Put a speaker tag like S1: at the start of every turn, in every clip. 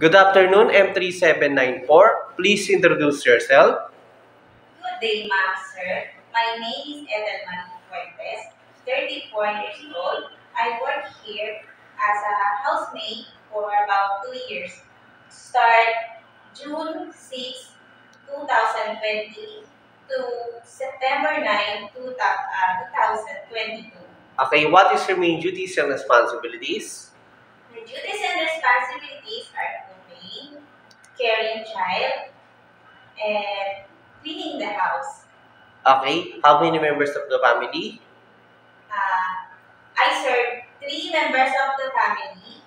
S1: Good afternoon, M3794. Please introduce yourself.
S2: Good day, ma'am, sir. My name is Ethel Marie Fuentes, 34 years old. I work here as a housemaid for about two years. Start June 6, 2020 to September 9, 2000, uh, 2022.
S1: Okay, what is your main duties and responsibilities?
S2: The duties and responsibilities are cooking, caring child, and cleaning the house.
S1: Okay, how many members of the family?
S2: Uh, I serve three members of the family,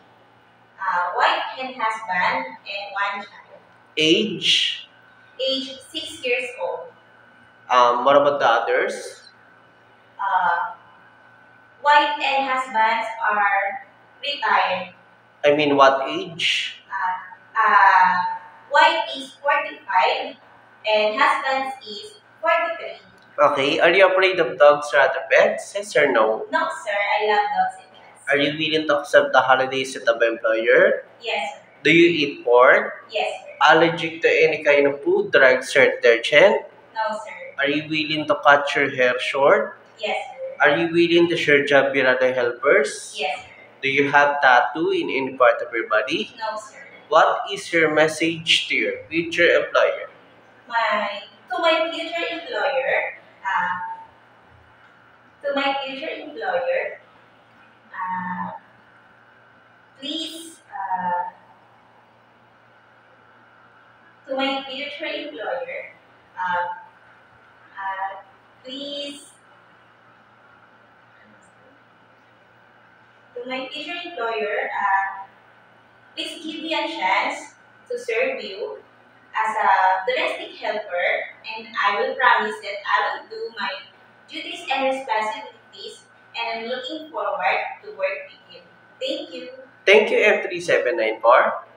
S2: uh, wife and husband, and one child,
S1: Age?
S2: age six years old.
S1: Um, what about the others?
S2: Uh, wife and husbands are retired.
S1: I mean, what age?
S2: Uh, uh, wife is 45 and husband is 43.
S1: Okay, are you afraid of dogs or other pets? Yes or no?
S2: No, sir, I love dogs and cats.
S1: Are you willing to accept the holiday set of employer?
S2: Yes, sir.
S1: Do you eat pork?
S2: Yes, sir.
S1: Allergic to any kind of food, drugs, or detergent?
S2: No, sir.
S1: Are you willing to cut your hair short?
S2: Yes, sir.
S1: Are you willing to share job with other helpers?
S2: Yes, sir.
S1: Do you have tattoo in any part of your body?
S2: No, sir.
S1: What is your message to your future employer?
S2: my to my future employer, uh, to my future employer, uh, please, uh, to my future employer, uh, uh, please, my future employer, uh, please give me a chance to serve you as a domestic helper and I will promise that I will do my duties and responsibilities and I'm looking forward to work with you. Thank you.
S1: Thank you, M3794.